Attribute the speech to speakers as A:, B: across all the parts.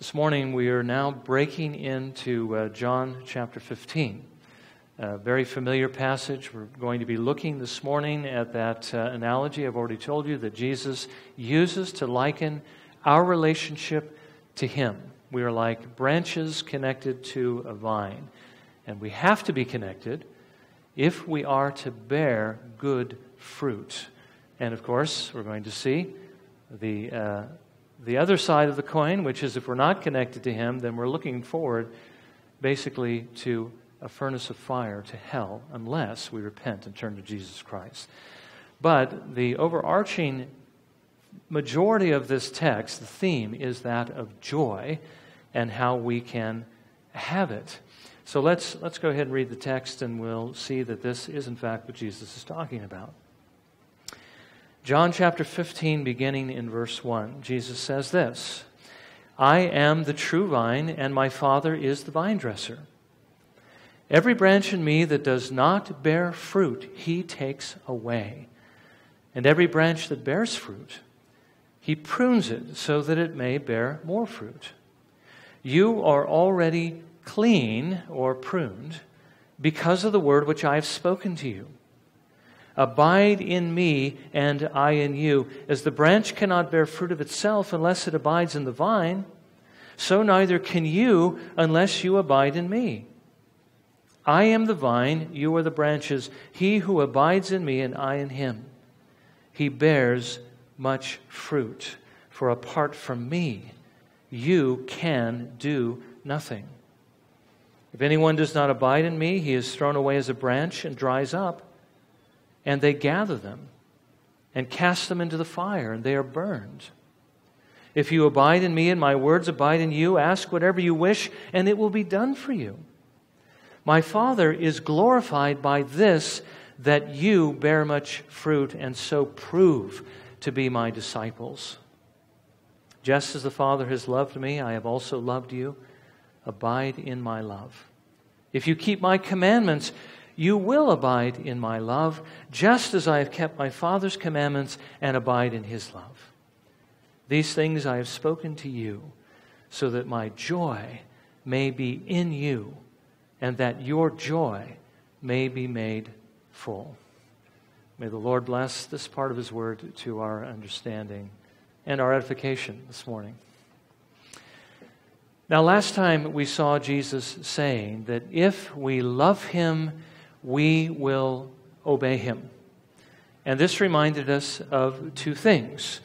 A: This morning we are now breaking into uh, John chapter 15. A very familiar passage. We're going to be looking this morning at that uh, analogy I've already told you that Jesus uses to liken our relationship to Him. We are like branches connected to a vine, and we have to be connected if we are to bear good fruit. And of course, we're going to see the, uh, the other side of the coin, which is if we're not connected to Him, then we're looking forward basically to a furnace of fire, to hell, unless we repent and turn to Jesus Christ. But the overarching majority of this text, the theme, is that of joy and how we can have it. So let's, let's go ahead and read the text, and we'll see that this is, in fact, what Jesus is talking about. John chapter 15, beginning in verse 1, Jesus says this I am the true vine, and my Father is the vine dresser. Every branch in me that does not bear fruit, he takes away. And every branch that bears fruit, he prunes it so that it may bear more fruit. You are already clean or pruned because of the word which I have spoken to you. Abide in me, and I in you. As the branch cannot bear fruit of itself unless it abides in the vine, so neither can you unless you abide in me. I am the vine, you are the branches. He who abides in me, and I in him, he bears much fruit. For apart from me, you can do nothing. If anyone does not abide in me, he is thrown away as a branch and dries up and they gather them and cast them into the fire, and they are burned. If you abide in me and my words abide in you, ask whatever you wish, and it will be done for you. My Father is glorified by this, that you bear much fruit and so prove to be my disciples. Just as the Father has loved me, I have also loved you. Abide in my love. If you keep my commandments, you will abide in my love, just as I have kept my Father's commandments and abide in his love. These things I have spoken to you, so that my joy may be in you, and that your joy may be made full. May the Lord bless this part of his word to our understanding and our edification this morning. Now, last time we saw Jesus saying that if we love him, we will obey him. And this reminded us of two things.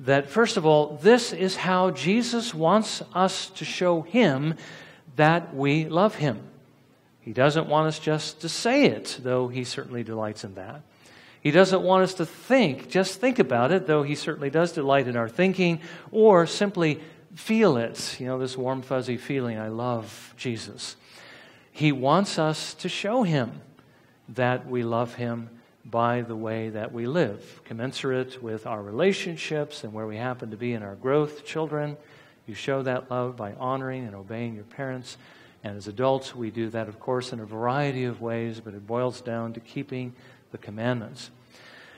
A: That, first of all, this is how Jesus wants us to show him that we love him. He doesn't want us just to say it, though he certainly delights in that. He doesn't want us to think, just think about it, though he certainly does delight in our thinking, or simply feel it. You know, this warm, fuzzy feeling, I love Jesus. He wants us to show him that we love Him by the way that we live, commensurate with our relationships and where we happen to be in our growth. Children, you show that love by honoring and obeying your parents. And as adults, we do that, of course, in a variety of ways, but it boils down to keeping the commandments.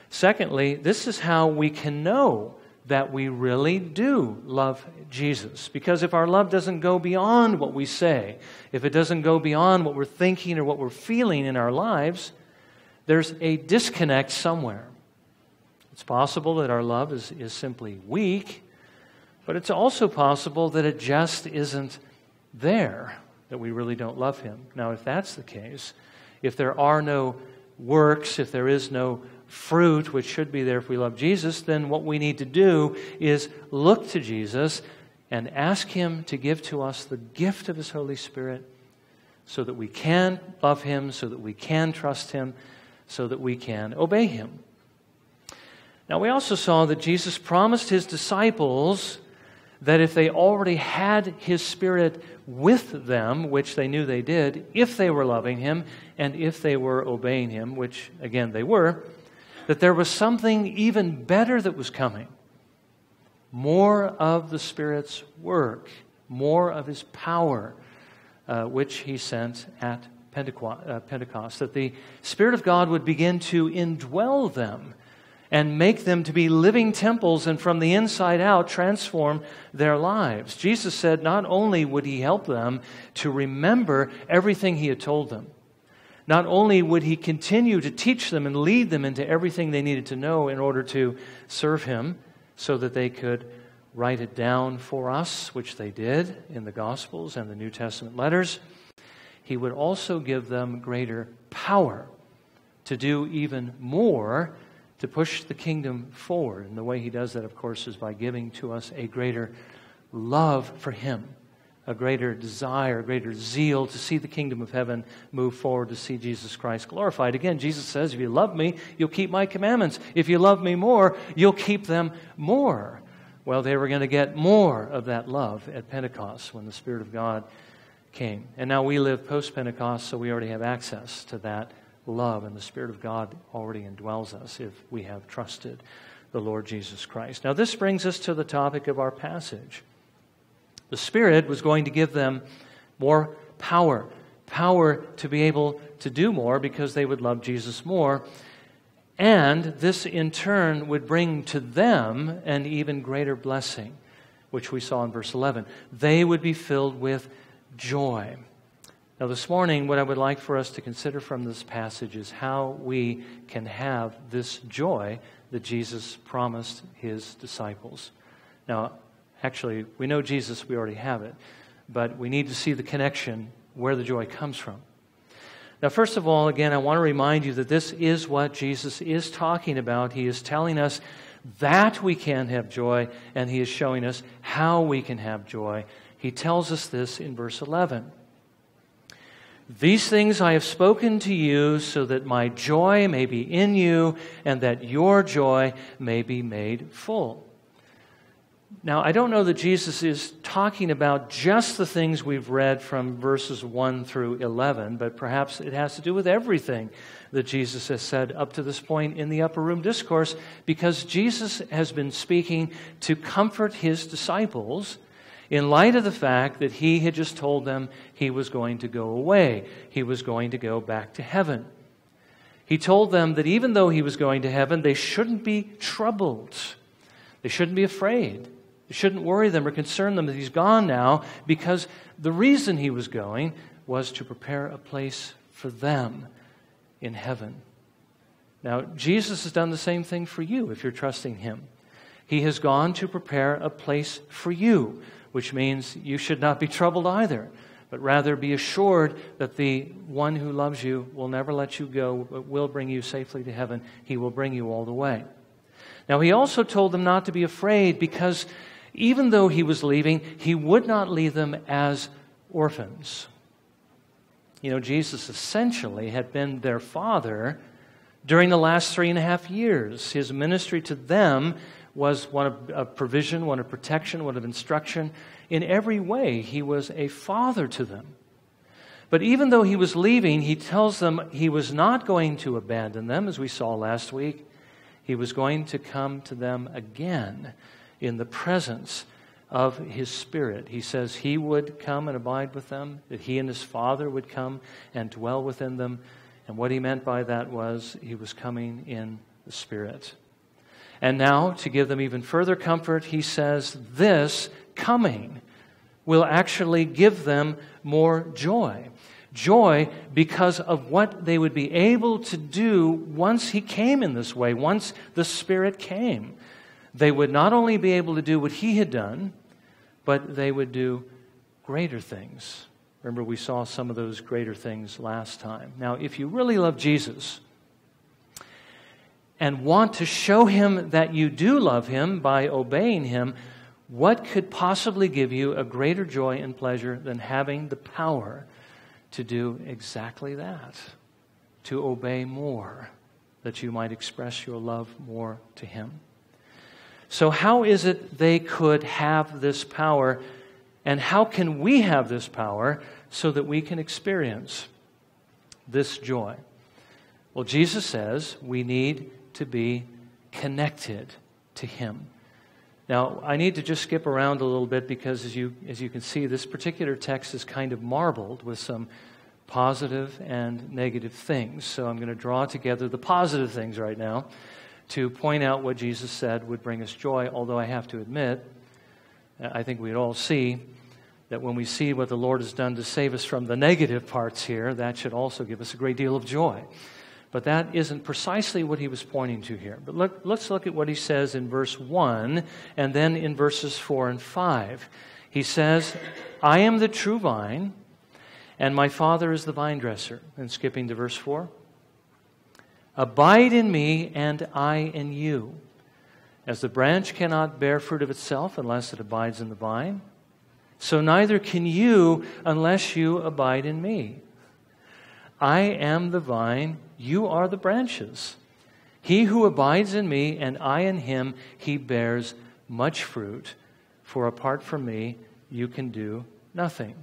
A: Secondly, this is how we can know that we really do love Jesus. Because if our love doesn't go beyond what we say, if it doesn't go beyond what we're thinking or what we're feeling in our lives, there's a disconnect somewhere. It's possible that our love is, is simply weak, but it's also possible that it just isn't there, that we really don't love Him. Now, if that's the case, if there are no works, if there is no fruit, which should be there if we love Jesus, then what we need to do is look to Jesus and ask Him to give to us the gift of His Holy Spirit so that we can love Him, so that we can trust Him, so that we can obey Him. Now, we also saw that Jesus promised His disciples that if they already had His Spirit with them, which they knew they did, if they were loving Him and if they were obeying Him, which again they were, that there was something even better that was coming. More of the Spirit's work, more of His power, uh, which He sent at uh, Pentecost, that the Spirit of God would begin to indwell them and make them to be living temples and from the inside out transform their lives. Jesus said not only would he help them to remember everything he had told them, not only would he continue to teach them and lead them into everything they needed to know in order to serve him so that they could write it down for us, which they did in the Gospels and the New Testament letters, he would also give them greater power to do even more to push the kingdom forward. And the way he does that, of course, is by giving to us a greater love for him, a greater desire, a greater zeal to see the kingdom of heaven move forward, to see Jesus Christ glorified. Again, Jesus says, If you love me, you'll keep my commandments. If you love me more, you'll keep them more. Well, they were going to get more of that love at Pentecost when the Spirit of God came. And now we live post Pentecost, so we already have access to that love, and the Spirit of God already indwells us if we have trusted the Lord Jesus Christ. Now, this brings us to the topic of our passage. The Spirit was going to give them more power, power to be able to do more because they would love Jesus more. And this, in turn, would bring to them an even greater blessing, which we saw in verse 11. They would be filled with joy. Now, this morning, what I would like for us to consider from this passage is how we can have this joy that Jesus promised his disciples. Now, actually, we know Jesus, we already have it, but we need to see the connection where the joy comes from. Now, first of all, again, I want to remind you that this is what Jesus is talking about. He is telling us that we can have joy, and he is showing us how we can have joy. He tells us this in verse 11. These things I have spoken to you so that my joy may be in you and that your joy may be made full. Now, I don't know that Jesus is talking about just the things we've read from verses 1 through 11, but perhaps it has to do with everything that Jesus has said up to this point in the upper room discourse, because Jesus has been speaking to comfort his disciples in light of the fact that he had just told them he was going to go away, he was going to go back to heaven. He told them that even though he was going to heaven, they shouldn't be troubled. They shouldn't be afraid. Shouldn't worry them or concern them that he's gone now because the reason he was going was to prepare a place for them in heaven. Now, Jesus has done the same thing for you if you're trusting him. He has gone to prepare a place for you which means you should not be troubled either, but rather be assured that the one who loves you will never let you go, but will bring you safely to heaven. He will bring you all the way. Now, he also told them not to be afraid because even though he was leaving, he would not leave them as orphans. You know, Jesus essentially had been their father during the last three and a half years. His ministry to them was one of, of provision, one of protection, one of instruction. In every way, he was a father to them. But even though he was leaving, he tells them he was not going to abandon them, as we saw last week. He was going to come to them again in the presence of his Spirit. He says he would come and abide with them, that he and his Father would come and dwell within them. And what he meant by that was he was coming in the Spirit. And now, to give them even further comfort, he says, This coming will actually give them more joy. Joy because of what they would be able to do once he came in this way, once the Spirit came. They would not only be able to do what he had done, but they would do greater things. Remember, we saw some of those greater things last time. Now, if you really love Jesus, and want to show him that you do love him by obeying him, what could possibly give you a greater joy and pleasure than having the power to do exactly that? To obey more, that you might express your love more to him. So, how is it they could have this power, and how can we have this power so that we can experience this joy? Well, Jesus says we need to be connected to Him. Now, I need to just skip around a little bit because, as you, as you can see, this particular text is kind of marbled with some positive and negative things. So I'm going to draw together the positive things right now to point out what Jesus said would bring us joy, although I have to admit, I think we'd all see that when we see what the Lord has done to save us from the negative parts here, that should also give us a great deal of joy. But that isn't precisely what he was pointing to here. But look, let's look at what he says in verse 1 and then in verses 4 and 5. He says, I am the true vine, and my Father is the vine dresser. And skipping to verse 4. Abide in me, and I in you. As the branch cannot bear fruit of itself unless it abides in the vine, so neither can you unless you abide in me. I am the vine, you are the branches. He who abides in me and I in him, he bears much fruit, for apart from me, you can do nothing.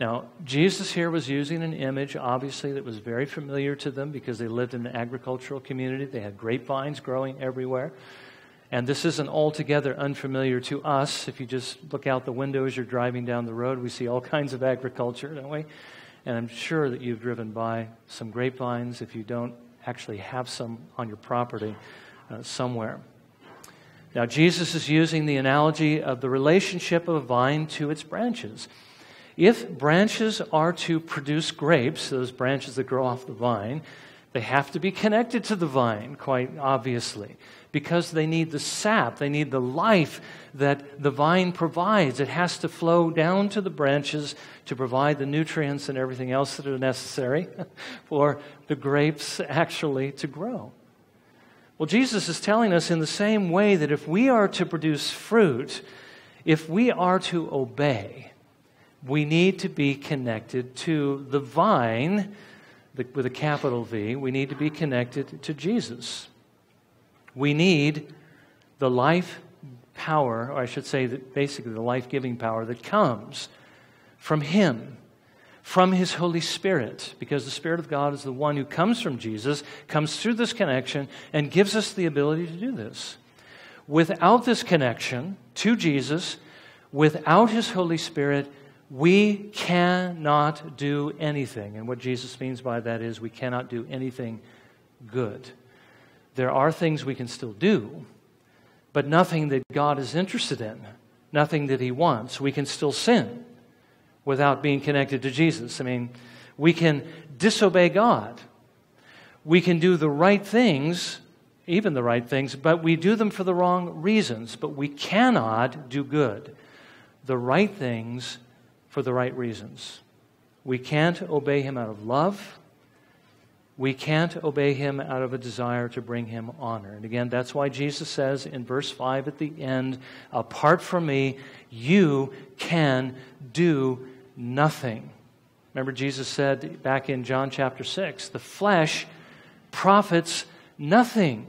A: Now, Jesus here was using an image, obviously, that was very familiar to them because they lived in an agricultural community. They had grapevines growing everywhere. And this isn't altogether unfamiliar to us. If you just look out the window as you're driving down the road, we see all kinds of agriculture, don't we? And I'm sure that you've driven by some grapevines if you don't actually have some on your property uh, somewhere. Now, Jesus is using the analogy of the relationship of a vine to its branches. If branches are to produce grapes, those branches that grow off the vine, they have to be connected to the vine, quite obviously, because they need the sap, they need the life that the vine provides. It has to flow down to the branches to provide the nutrients and everything else that are necessary for the grapes actually to grow. Well, Jesus is telling us in the same way that if we are to produce fruit, if we are to obey, we need to be connected to the vine with a capital V. We need to be connected to Jesus. We need the life power, or I should say, that basically the life giving power that comes from Him, from His Holy Spirit, because the Spirit of God is the one who comes from Jesus, comes through this connection, and gives us the ability to do this. Without this connection to Jesus, without His Holy Spirit, we cannot do anything. And what Jesus means by that is we cannot do anything good. There are things we can still do, but nothing that God is interested in, nothing that He wants. We can still sin without being connected to Jesus. I mean, we can disobey God. We can do the right things, even the right things, but we do them for the wrong reasons. But we cannot do good. The right things for the right reasons. We can't obey him out of love. We can't obey him out of a desire to bring him honor. And again, that's why Jesus says in verse 5 at the end, Apart from me, you can do nothing. Remember, Jesus said back in John chapter 6 the flesh profits nothing.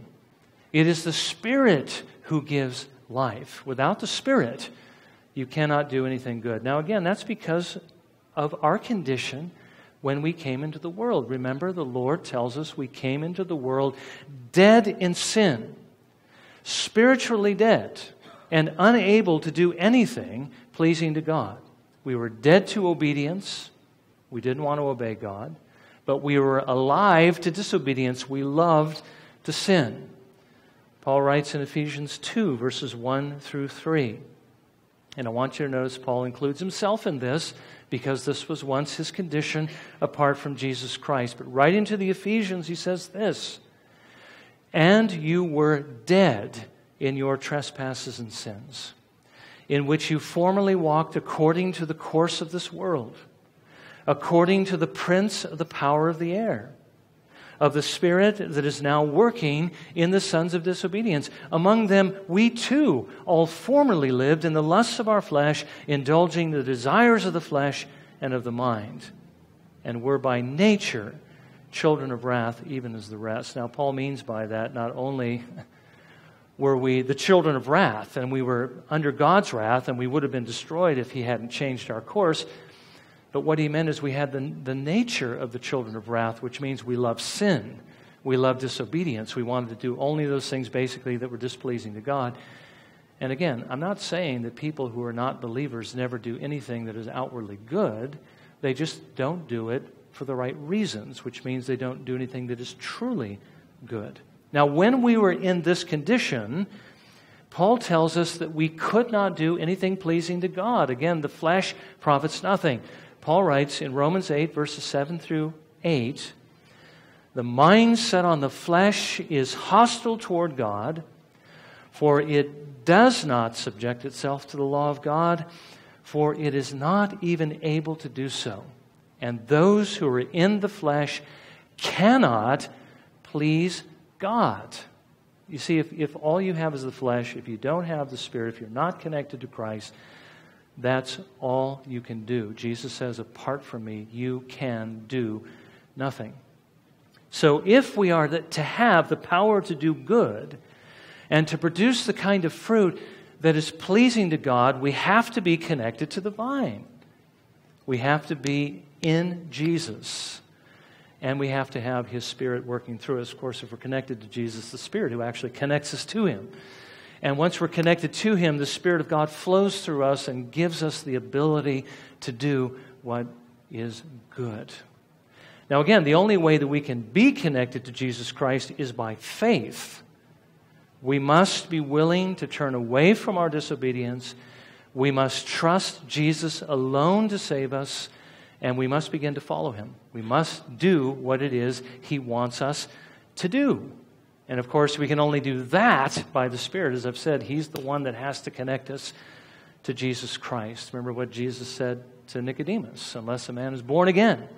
A: It is the Spirit who gives life. Without the Spirit, you cannot do anything good. Now, again, that's because of our condition when we came into the world. Remember, the Lord tells us we came into the world dead in sin, spiritually dead, and unable to do anything pleasing to God. We were dead to obedience. We didn't want to obey God. But we were alive to disobedience. We loved to sin. Paul writes in Ephesians 2, verses 1 through 3. And I want you to notice Paul includes himself in this because this was once his condition apart from Jesus Christ. But right into the Ephesians, he says this And you were dead in your trespasses and sins, in which you formerly walked according to the course of this world, according to the prince of the power of the air of the Spirit that is now working in the sons of disobedience. Among them, we too all formerly lived in the lusts of our flesh, indulging the desires of the flesh and of the mind, and were by nature children of wrath, even as the rest. Now, Paul means by that not only were we the children of wrath, and we were under God's wrath, and we would have been destroyed if he hadn't changed our course. But what he meant is we had the, the nature of the children of wrath, which means we love sin. We love disobedience. We wanted to do only those things basically that were displeasing to God. And again, I'm not saying that people who are not believers never do anything that is outwardly good. They just don't do it for the right reasons, which means they don't do anything that is truly good. Now, when we were in this condition, Paul tells us that we could not do anything pleasing to God. Again, the flesh profits nothing. Paul writes in Romans 8, verses 7 through 8 The mind set on the flesh is hostile toward God, for it does not subject itself to the law of God, for it is not even able to do so. And those who are in the flesh cannot please God. You see, if, if all you have is the flesh, if you don't have the Spirit, if you're not connected to Christ, that's all you can do. Jesus says, apart from me, you can do nothing. So if we are to have the power to do good and to produce the kind of fruit that is pleasing to God, we have to be connected to the vine. We have to be in Jesus and we have to have His Spirit working through us. Of course, if we're connected to Jesus, the Spirit who actually connects us to Him. And once we're connected to Him, the Spirit of God flows through us and gives us the ability to do what is good. Now, again, the only way that we can be connected to Jesus Christ is by faith. We must be willing to turn away from our disobedience. We must trust Jesus alone to save us and we must begin to follow him. We must do what it is he wants us to do. And of course, we can only do that by the Spirit. As I've said, he's the one that has to connect us to Jesus Christ. Remember what Jesus said to Nicodemus unless a man is born again,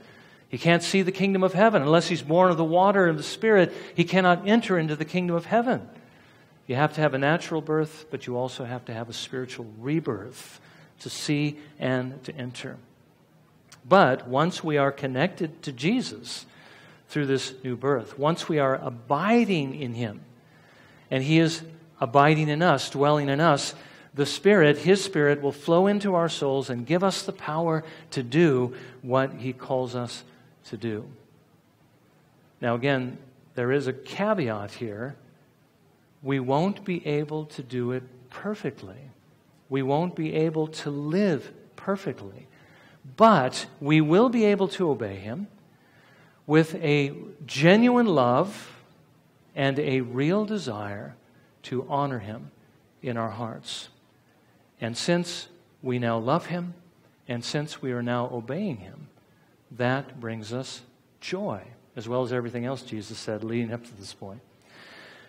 A: he can't see the kingdom of heaven. Unless he's born of the water and the Spirit, he cannot enter into the kingdom of heaven. You have to have a natural birth, but you also have to have a spiritual rebirth to see and to enter. But once we are connected to Jesus through this new birth, once we are abiding in Him, and He is abiding in us, dwelling in us, the Spirit, His Spirit, will flow into our souls and give us the power to do what He calls us to do. Now, again, there is a caveat here. We won't be able to do it perfectly. We won't be able to live perfectly. But we will be able to obey him with a genuine love and a real desire to honor him in our hearts. And since we now love him, and since we are now obeying him, that brings us joy, as well as everything else Jesus said leading up to this point.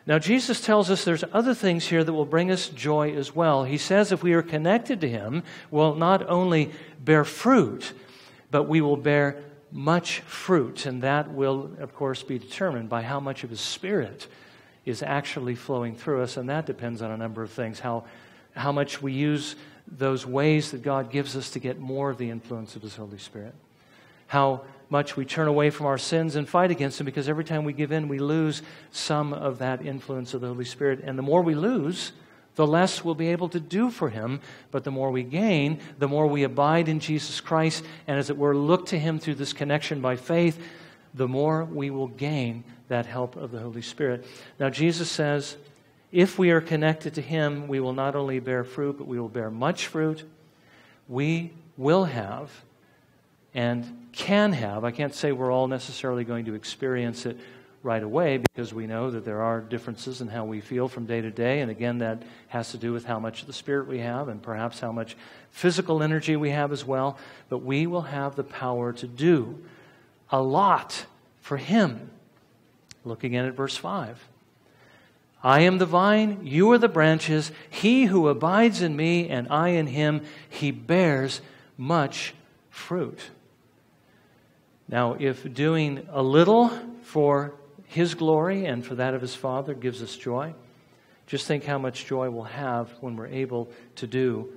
A: Now, Jesus tells us there's other things here that will bring us joy as well. He says if we are connected to Him, we'll not only bear fruit, but we will bear much fruit. And that will, of course, be determined by how much of His Spirit is actually flowing through us. And that depends on a number of things how, how much we use those ways that God gives us to get more of the influence of His Holy Spirit. How much we turn away from our sins and fight against them because every time we give in, we lose some of that influence of the Holy Spirit. And the more we lose, the less we'll be able to do for Him. But the more we gain, the more we abide in Jesus Christ, and as it were, look to Him through this connection by faith, the more we will gain that help of the Holy Spirit. Now, Jesus says, if we are connected to Him, we will not only bear fruit, but we will bear much fruit. We will have and can have. I can't say we're all necessarily going to experience it right away because we know that there are differences in how we feel from day to day. And again, that has to do with how much of the Spirit we have and perhaps how much physical energy we have as well. But we will have the power to do a lot for Him. Looking at verse 5. I am the vine, you are the branches. He who abides in me and I in him, he bears much fruit. Now, if doing a little for His glory and for that of His Father gives us joy, just think how much joy we'll have when we're able to do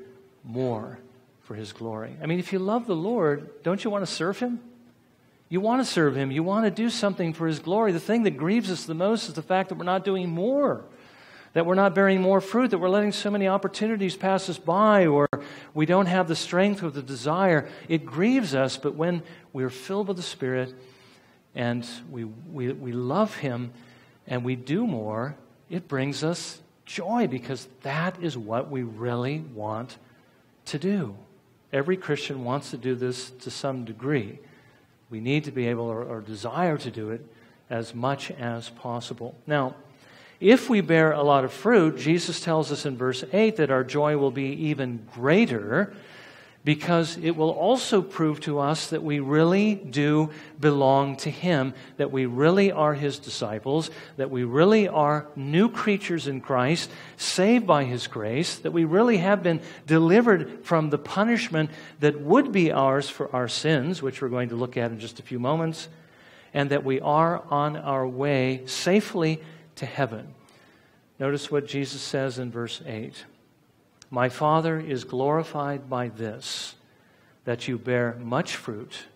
A: more for His glory. I mean, if you love the Lord, don't you want to serve Him? You want to serve Him. You want to do something for His glory. The thing that grieves us the most is the fact that we're not doing more that we're not bearing more fruit, that we're letting so many opportunities pass us by, or we don't have the strength or the desire. It grieves us, but when we're filled with the Spirit and we, we, we love Him and we do more, it brings us joy because that is what we really want to do. Every Christian wants to do this to some degree. We need to be able or, or desire to do it as much as possible. Now, If we bear a lot of fruit, Jesus tells us in verse 8 that our joy will be even greater because it will also prove to us that we really do belong to Him, that we really are His disciples, that we really are new creatures in Christ, saved by His grace, that we really have been delivered from the punishment that would be ours for our sins, which we're going to look at in just a few moments, and that we are on our way safely to heaven. Notice what Jesus says in verse 8. My Father is glorified by this, that you bear much fruit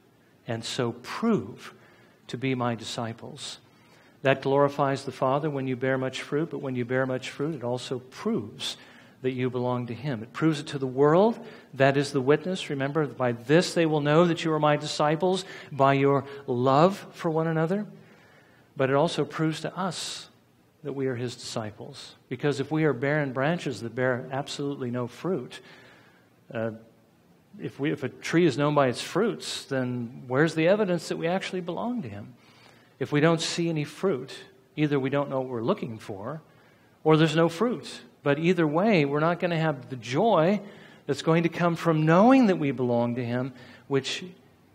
A: and so prove to be my disciples. That glorifies the Father when you bear much fruit, but when you bear much fruit, it also proves that you belong to Him. It proves it to the world. That is the witness. Remember, by this they will know that you are my disciples, by your love for one another. But it also proves to us that we are his disciples. Because if we are barren branches that bear absolutely no fruit, uh, if, we, if a tree is known by its fruits, then where's the evidence that we actually belong to him? If we don't see any fruit, either we don't know what we're looking for, or there's no fruit. But either way, we're not going to have the joy that's going to come from knowing that we belong to him, which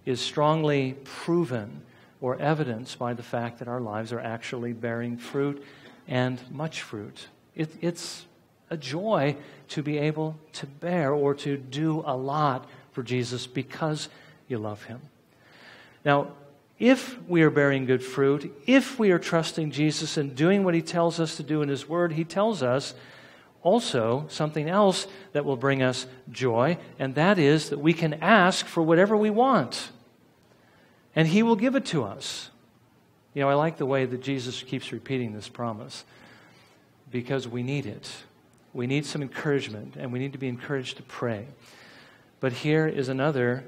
A: is strongly proven or evidenced by the fact that our lives are actually bearing fruit and much fruit. It, it's a joy to be able to bear or to do a lot for Jesus because you love him. Now, if we are bearing good fruit, if we are trusting Jesus and doing what he tells us to do in his word, he tells us also something else that will bring us joy, and that is that we can ask for whatever we want, and he will give it to us. You know, I like the way that Jesus keeps repeating this promise because we need it. We need some encouragement, and we need to be encouraged to pray. But here is another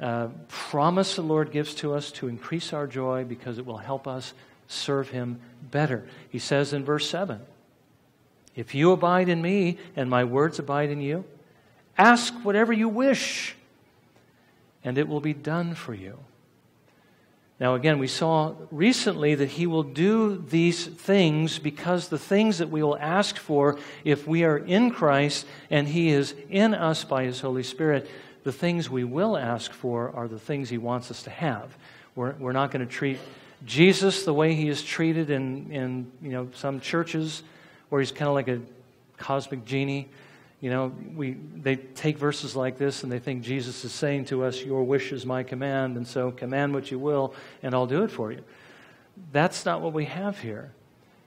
A: uh, promise the Lord gives to us to increase our joy because it will help us serve Him better. He says in verse 7 If you abide in me and my words abide in you, ask whatever you wish, and it will be done for you. Now, again, we saw recently that He will do these things because the things that we will ask for, if we are in Christ and He is in us by His Holy Spirit, the things we will ask for are the things He wants us to have. We're, we're not going to treat Jesus the way He is treated in, in you know, some churches where He's kind of like a cosmic genie you know, we, they take verses like this and they think Jesus is saying to us, Your wish is my command, and so command what you will, and I'll do it for you. That's not what we have here.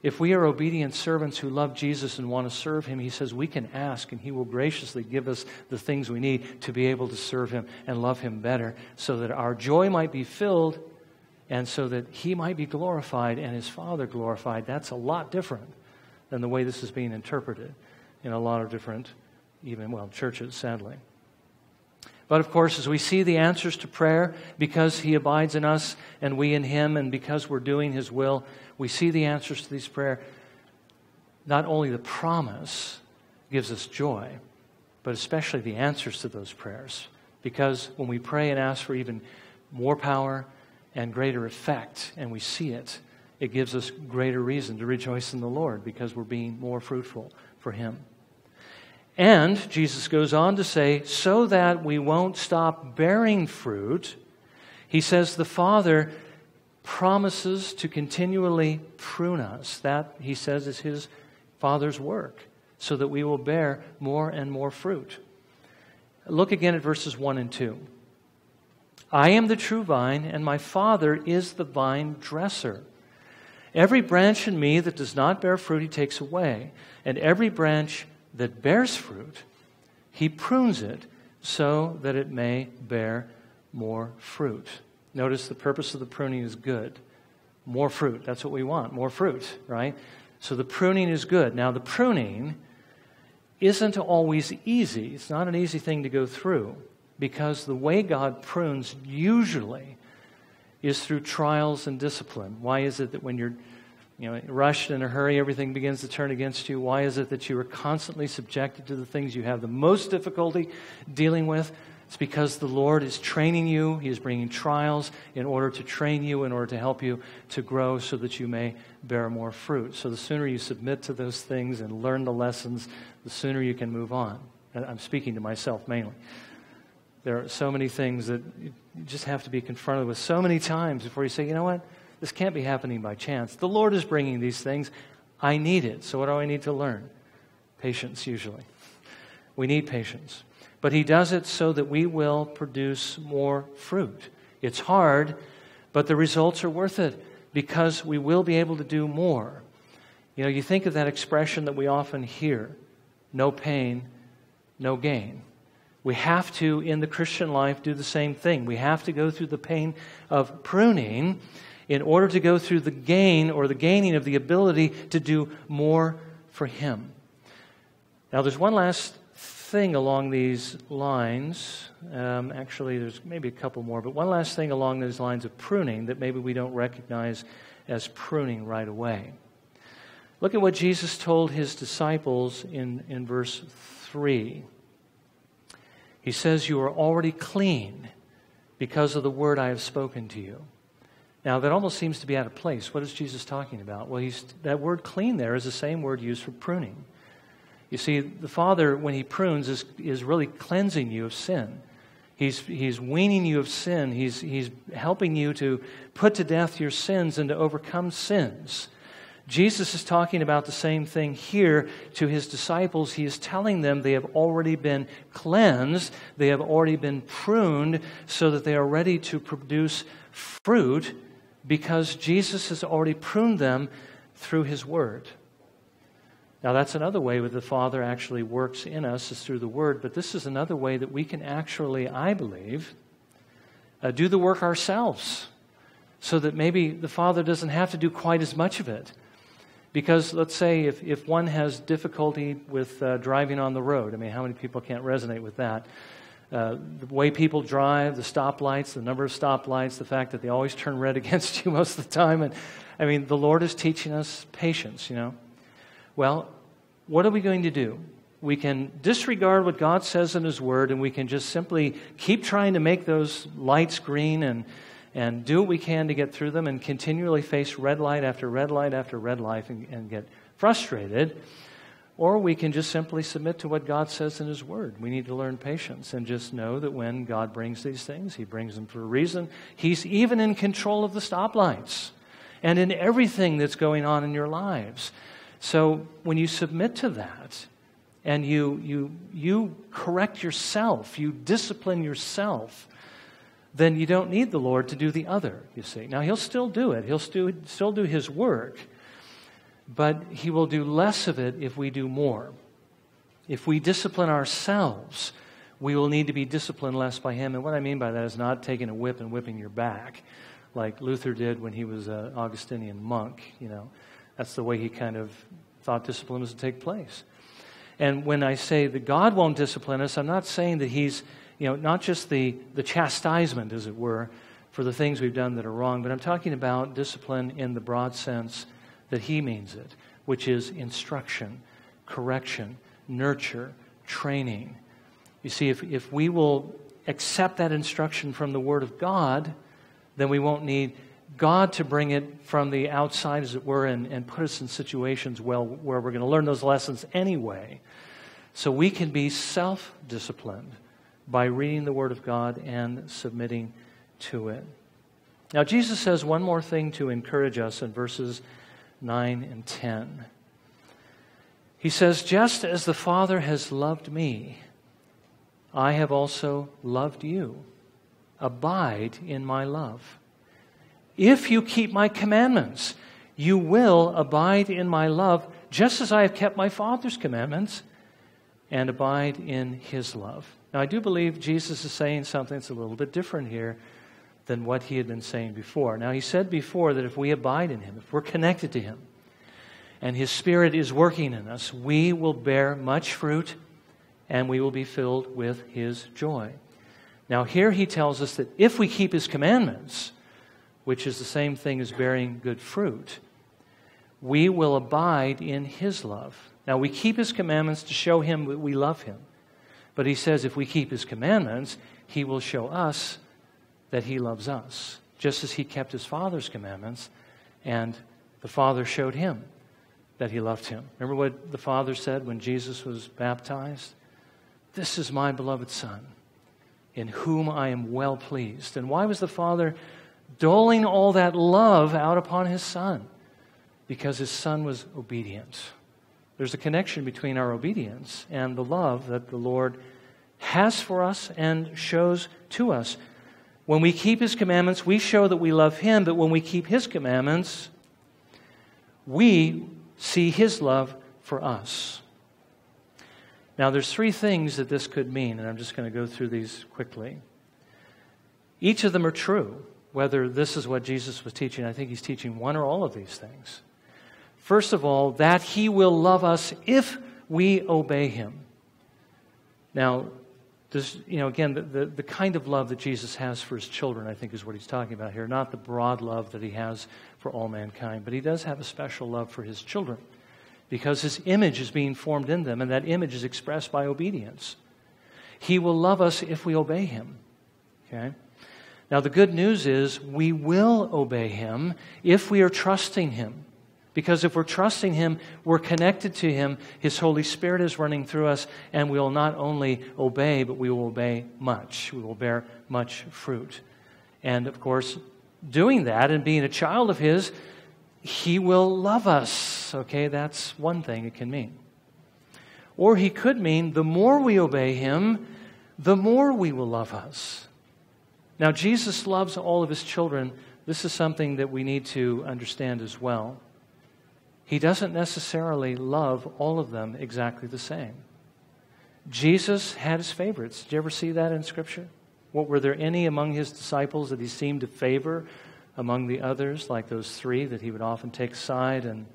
A: If we are obedient servants who love Jesus and want to serve him, he says we can ask and he will graciously give us the things we need to be able to serve him and love him better so that our joy might be filled and so that he might be glorified and his Father glorified. That's a lot different than the way this is being interpreted in a lot of different even, well, churches, sadly. But of course, as we see the answers to prayer, because He abides in us and we in Him, and because we're doing His will, we see the answers to these prayers. Not only the promise gives us joy, but especially the answers to those prayers. Because when we pray and ask for even more power and greater effect, and we see it, it gives us greater reason to rejoice in the Lord because we're being more fruitful for Him. And Jesus goes on to say, so that we won't stop bearing fruit, he says the Father promises to continually prune us. That, he says, is his Father's work, so that we will bear more and more fruit. Look again at verses 1 and 2. I am the true vine, and my Father is the vine dresser. Every branch in me that does not bear fruit, he takes away. And every branch that bears fruit, he prunes it so that it may bear more fruit. Notice the purpose of the pruning is good. More fruit. That's what we want. More fruit, right? So the pruning is good. Now, the pruning isn't always easy. It's not an easy thing to go through because the way God prunes usually is through trials and discipline. Why is it that when you're you know, rushed in a hurry, everything begins to turn against you. Why is it that you are constantly subjected to the things you have the most difficulty dealing with? It's because the Lord is training you. He is bringing trials in order to train you, in order to help you to grow so that you may bear more fruit. So the sooner you submit to those things and learn the lessons, the sooner you can move on. I'm speaking to myself mainly. There are so many things that you just have to be confronted with so many times before you say, you know what? This can't be happening by chance. The Lord is bringing these things. I need it. So what do I need to learn? Patience, usually. We need patience. But He does it so that we will produce more fruit. It's hard, but the results are worth it because we will be able to do more. You know, you think of that expression that we often hear no pain, no gain. We have to, in the Christian life, do the same thing. We have to go through the pain of pruning in order to go through the gain or the gaining of the ability to do more for Him. Now, there's one last thing along these lines. Um, actually, there's maybe a couple more, but one last thing along these lines of pruning that maybe we don't recognize as pruning right away. Look at what Jesus told his disciples in, in verse 3. He says, You are already clean because of the word I have spoken to you. Now, that almost seems to be out of place. What is Jesus talking about? Well, he's, that word clean there is the same word used for pruning. You see, the Father, when He prunes, is, is really cleansing you of sin. He's, he's weaning you of sin. He's, he's helping you to put to death your sins and to overcome sins. Jesus is talking about the same thing here to his disciples. He is telling them they have already been cleansed, they have already been pruned, so that they are ready to produce fruit because Jesus has already pruned them through his word. Now, that's another way that the Father actually works in us is through the Word, but this is another way that we can actually, I believe, uh, do the work ourselves so that maybe the Father doesn't have to do quite as much of it. Because let's say if, if one has difficulty with uh, driving on the road, I mean, how many people can't resonate with that? Uh, the way people drive, the stoplights, the number of stoplights, the fact that they always turn red against you most of the time. And I mean, the Lord is teaching us patience, you know. Well, what are we going to do? We can disregard what God says in His Word and we can just simply keep trying to make those lights green and and do what we can to get through them and continually face red light after red light after red light and, and get frustrated. Or we can just simply submit to what God says in His Word. We need to learn patience and just know that when God brings these things, He brings them for a reason. He's even in control of the stoplights and in everything that's going on in your lives. So when you submit to that and you, you, you correct yourself, you discipline yourself, then you don't need the Lord to do the other, you see. Now, He'll still do it, He'll still, still do His work, but He will do less of it if we do more. If we discipline ourselves, we will need to be disciplined less by Him. And what I mean by that is not taking a whip and whipping your back like Luther did when he was an Augustinian monk, you know. That's the way he kind of thought discipline was to take place. And when I say that God won't discipline us, I'm not saying that He's you know, not just the, the chastisement, as it were, for the things we've done that are wrong, but I'm talking about discipline in the broad sense that he means it, which is instruction, correction, nurture, training. You see, if, if we will accept that instruction from the Word of God, then we won't need God to bring it from the outside, as it were, and, and put us in situations well, where we're going to learn those lessons anyway. So we can be self disciplined by reading the Word of God and submitting to it. Now, Jesus says one more thing to encourage us in verses 9 and 10. He says, Just as the Father has loved me, I have also loved you. Abide in my love. If you keep my commandments, you will abide in my love, just as I have kept my Father's commandments and abide in his love. Now, I do believe Jesus is saying something that's a little bit different here than what he had been saying before. Now, he said before that if we abide in him, if we're connected to him, and his spirit is working in us, we will bear much fruit and we will be filled with his joy. Now, here he tells us that if we keep his commandments, which is the same thing as bearing good fruit, we will abide in his love. Now, we keep his commandments to show him that we love him But he says if we keep his commandments, he will show us that he loves us, just as he kept his Father's commandments, and the Father showed him that he loved him. Remember what the Father said when Jesus was baptized? This is my beloved Son, in whom I am well pleased. And why was the Father doling all that love out upon his Son? Because his Son was obedient. There's a connection between our obedience and the love that the Lord has for us and shows to us. When we keep his commandments, we show that we love him, but when we keep his commandments, we see his love for us. Now, there's three things that this could mean, and I'm just going to go through these quickly. Each of them are true, whether this is what Jesus was teaching. I think he's teaching one or all of these things. First of all, that he will love us if we obey him. Now, this, you know, again, the, the, the, kind of love that Jesus has for his children, I think, is what he's talking about here. Not the broad love that he has for all mankind, but he does have a special love for his children because his image is being formed in them, and that image is expressed by obedience. He will love us if we obey him. Okay? Now, the good news is we will obey him if we are trusting him. Because if we're trusting Him, we're connected to Him. His Holy Spirit is running through us, and we will not only obey, but we will obey much. We will bear much fruit. And of course, doing that and being a child of His, He will love us. Okay, that's one thing it can mean. Or He could mean the more we obey Him, the more we will love us. Now, Jesus loves all of His children. This is something that we need to understand as well. He doesn't necessarily love all of them exactly the same. Jesus had his favorites. Did you ever see that in Scripture? What were there any among his disciples that he seemed to favor among the others, like those three that he would often take aside and,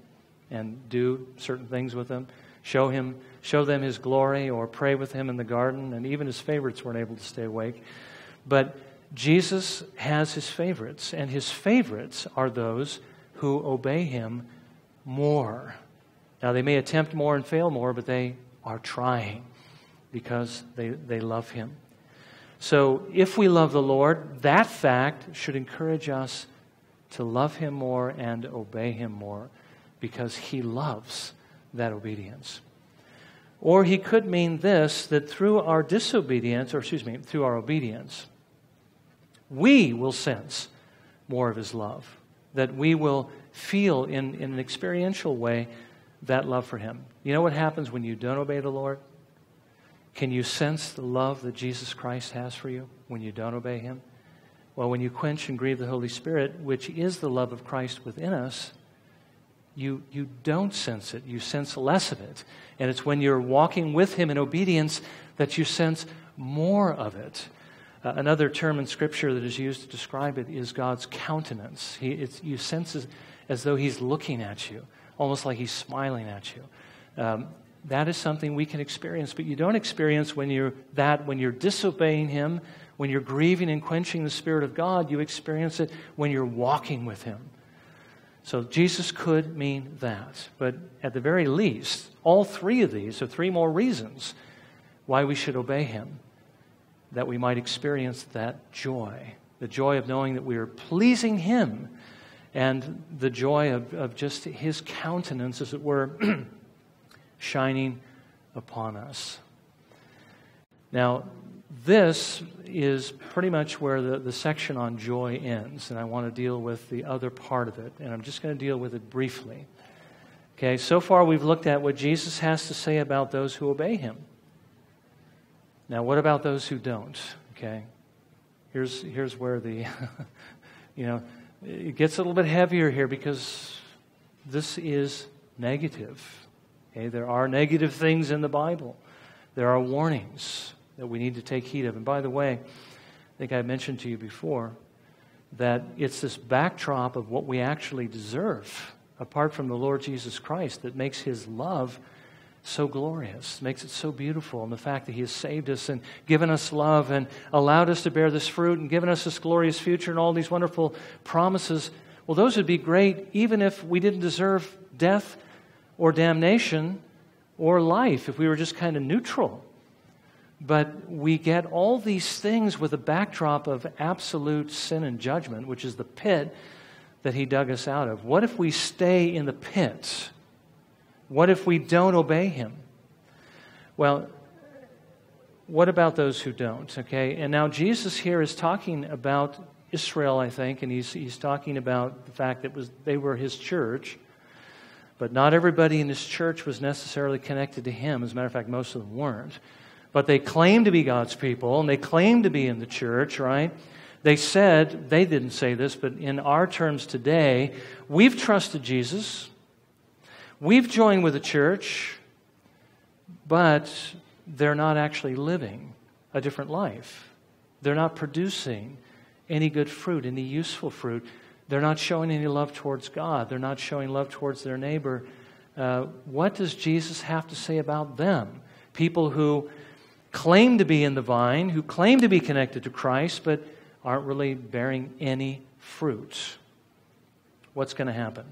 A: and do certain things with them, show him, show them his glory, or pray with him in the garden, and even his favorites weren't able to stay awake. But Jesus has his favorites, and his favorites are those who obey him more. Now, they may attempt more and fail more, but they are trying because they, they love Him. So, if we love the Lord, that fact should encourage us to love Him more and obey Him more because He loves that obedience. Or He could mean this that through our disobedience, or excuse me, through our obedience, we will sense more of His love, that we will feel in, in an experiential way that love for Him. You know what happens when you don't obey the Lord? Can you sense the love that Jesus Christ has for you when you don't obey Him? Well, when you quench and grieve the Holy Spirit, which is the love of Christ within us, you, you don't sense it. You sense less of it. And it's when you're walking with Him in obedience that you sense more of it. Uh, another term in Scripture that is used to describe it is God's countenance. He, you sense as though he's looking at you, almost like he's smiling at you. Um, that is something we can experience, but you don't experience when you're that when you're disobeying him, when you're grieving and quenching the Spirit of God. You experience it when you're walking with him. So Jesus could mean that. But at the very least, all three of these are three more reasons why we should obey him. That we might experience that joy, the joy of knowing that we are pleasing him and the joy of, of just his countenance, as it were, shining upon us. Now, this is pretty much where the, the section on joy ends, and I want to deal with the other part of it, and I'm just going to deal with it briefly. Okay, so far we've looked at what Jesus has to say about those who obey him. Now, what about those who don't? Okay, here's, here's where the, you know, it gets a little bit heavier here because this is negative. Okay? There are negative things in the Bible, there are warnings that we need to take heed of. And by the way, I think I mentioned to you before that it's this backdrop of what we actually deserve apart from the Lord Jesus Christ that makes his love so glorious, makes it so beautiful. And the fact that He has saved us and given us love and allowed us to bear this fruit and given us this glorious future and all these wonderful promises. Well, those would be great even if we didn't deserve death or damnation or life, if we were just kind of neutral. But we get all these things with a backdrop of absolute sin and judgment, which is the pit that he dug us out of. What if we stay in the pit? What if we don't obey him? Well, what about those who don't? Okay, and now Jesus here is talking about Israel, I think, and he's, he's talking about the fact that was, they were his church, but not everybody in his church was necessarily connected to him. As a matter of fact, most of them weren't. But they claimed to be God's people, and they claimed to be in the church, right? They said, they didn't say this, but in our terms today, we've trusted Jesus, we've joined with the church, but they're not actually living a different life. They're not producing any good fruit, any useful fruit. They're not showing any love towards God. They're not showing love towards their neighbor. Uh, what does Jesus have to say about them? People who claim to be in the vine, who claim to be connected to Christ, but aren't really bearing any fruit. What's going to happen?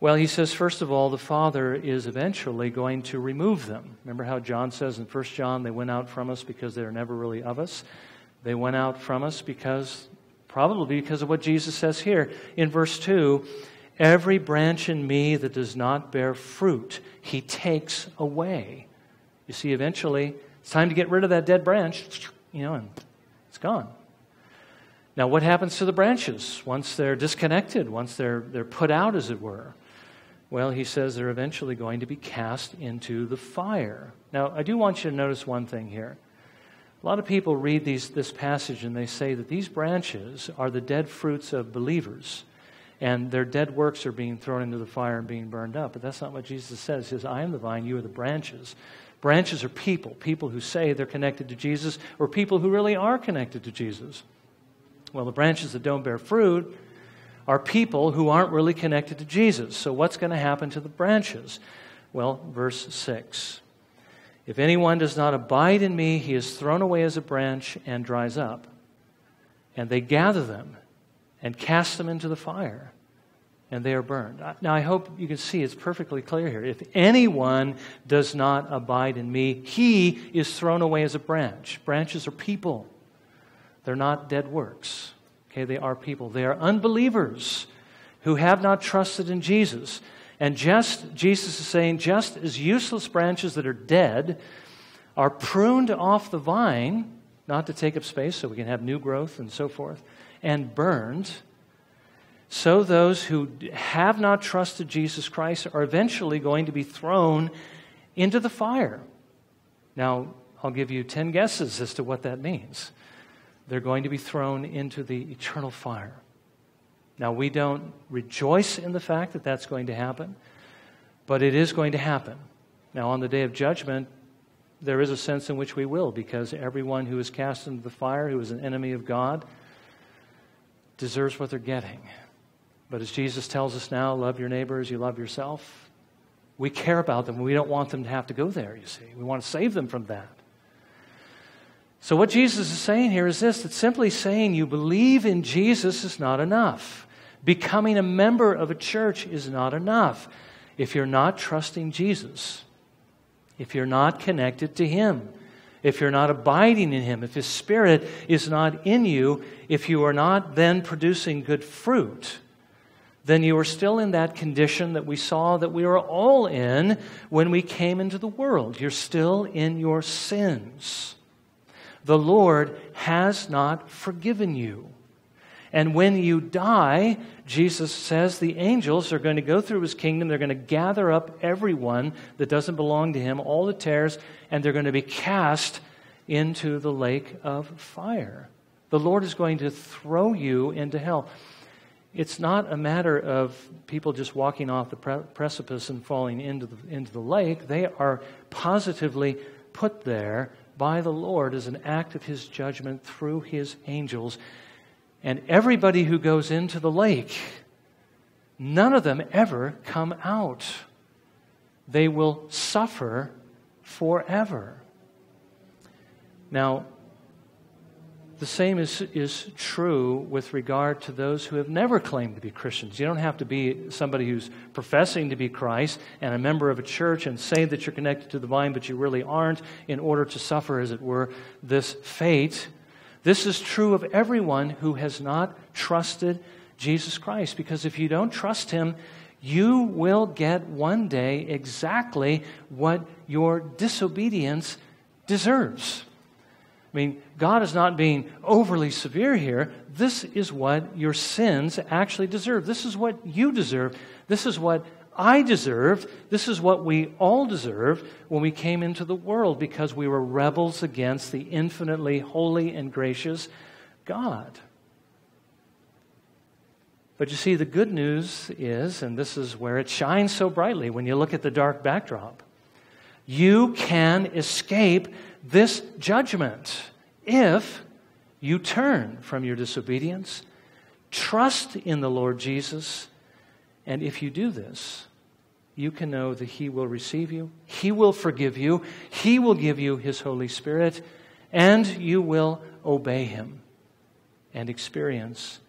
A: Well, he says, first of all, the Father is eventually going to remove them. Remember how John says in 1 John, they went out from us because they are never really of us? They went out from us because, probably because of what Jesus says here in verse 2 Every branch in me that does not bear fruit, he takes away. You see, eventually, it's time to get rid of that dead branch, you know, and it's gone. Now, what happens to the branches once they're disconnected, once they're, they're put out, as it were? Well, he says they're eventually going to be cast into the fire. Now, I do want you to notice one thing here. A lot of people read these, this passage and they say that these branches are the dead fruits of believers, and their dead works are being thrown into the fire and being burned up. But that's not what Jesus says. He says, I am the vine, you are the branches. Branches are people, people who say they're connected to Jesus, or people who really are connected to Jesus. Well, the branches that don't bear fruit are people who aren't really connected to Jesus. So, what's going to happen to the branches? Well, verse 6. If anyone does not abide in me, he is thrown away as a branch and dries up. And they gather them and cast them into the fire, and they are burned. Now, I hope you can see it's perfectly clear here. If anyone does not abide in me, he is thrown away as a branch. Branches are people, they're not dead works. Okay, they are people. They are unbelievers who have not trusted in Jesus. And just, Jesus is saying, just as useless branches that are dead are pruned off the vine, not to take up space so we can have new growth and so forth, and burned, so those who have not trusted Jesus Christ are eventually going to be thrown into the fire. Now, I'll give you 10 guesses as to what that means they're going to be thrown into the eternal fire. Now, we don't rejoice in the fact that that's going to happen, but it is going to happen. Now, on the day of judgment, there is a sense in which we will, because everyone who is cast into the fire, who is an enemy of God, deserves what they're getting. But as Jesus tells us now, love your neighbors, you love yourself. We care about them. We don't want them to have to go there, you see. We want to save them from that. So, what Jesus is saying here is this that simply saying you believe in Jesus is not enough. Becoming a member of a church is not enough if you're not trusting Jesus, if you're not connected to Him, if you're not abiding in Him, if His Spirit is not in you, if you are not then producing good fruit. Then you are still in that condition that we saw that we were all in when we came into the world. You're still in your sins the Lord has not forgiven you. And when you die, Jesus says the angels are going to go through his kingdom. They're going to gather up everyone that doesn't belong to him, all the tares, and they're going to be cast into the lake of fire. The Lord is going to throw you into hell. It's not a matter of people just walking off the pre- precipice and falling into the, into the lake. They are positively put there by the Lord as an act of his judgment through his angels. And everybody who goes into the lake, none of them ever come out. They will suffer forever. Now, the same is, is true with regard to those who have never claimed to be Christians. You don't have to be somebody who's professing to be Christ and a member of a church and say that you're connected to the vine, but you really aren't, in order to suffer, as it were, this fate. This is true of everyone who has not trusted Jesus Christ, because if you don't trust Him, you will get one day exactly what your disobedience deserves. I mean, God is not being overly severe here. This is what your sins actually deserve. This is what you deserve. This is what I deserved. This is what we all deserved when we came into the world because we were rebels against the infinitely holy and gracious God. But you see, the good news is, and this is where it shines so brightly when you look at the dark backdrop, you can escape this judgment if you turn from your disobedience, trust in the Lord Jesus, and if you do this, you can know that He will receive you, He will forgive you, He will give you His Holy Spirit, and you will obey Him and experience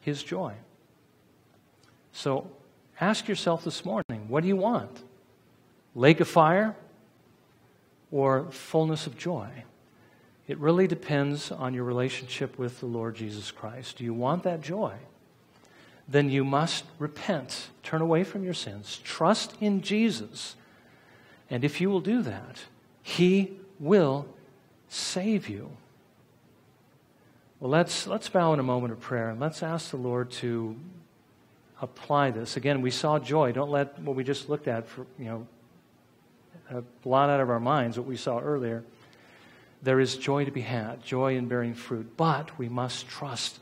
A: His joy. So ask yourself this morning what do you want? Lake of fire or fullness of joy? It really depends on your relationship with the Lord Jesus Christ. Do you want that joy? Then you must repent, turn away from your sins, trust in Jesus. And if you will do that, He will save you. Well, let's, let's bow in a moment of prayer and let's ask the Lord to apply this. Again, we saw joy. Don't let what we just looked at, for, you know, blot out of our minds what we saw earlier. There is joy to be had, joy in bearing fruit, but we must trust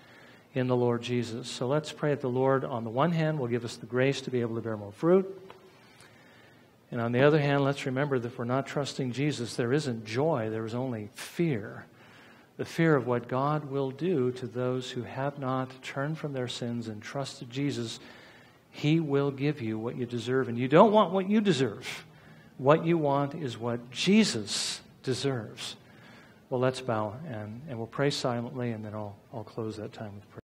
A: in the Lord Jesus. So let's pray that the Lord, on the one hand, will give us the grace to be able to bear more fruit. And on the other hand, let's remember that if we're not trusting Jesus, there isn't joy, there is only fear. The fear of what God will do to those who have not turned from their sins and trusted Jesus. He will give you what you deserve. And you don't want what you deserve. What you want is what Jesus deserves. Well, let's bow and, and we'll pray silently, and then I'll, I'll close that time with prayer.